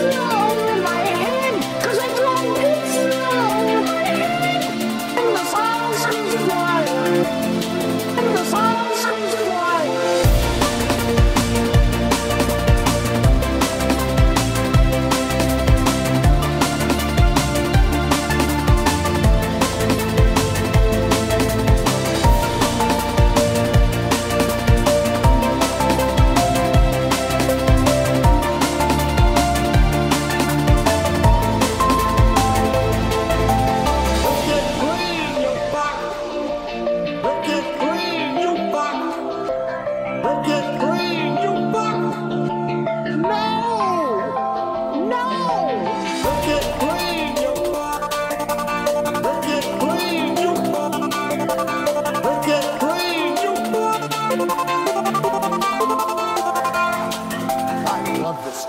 Thank you.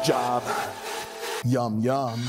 job. Yum, yum.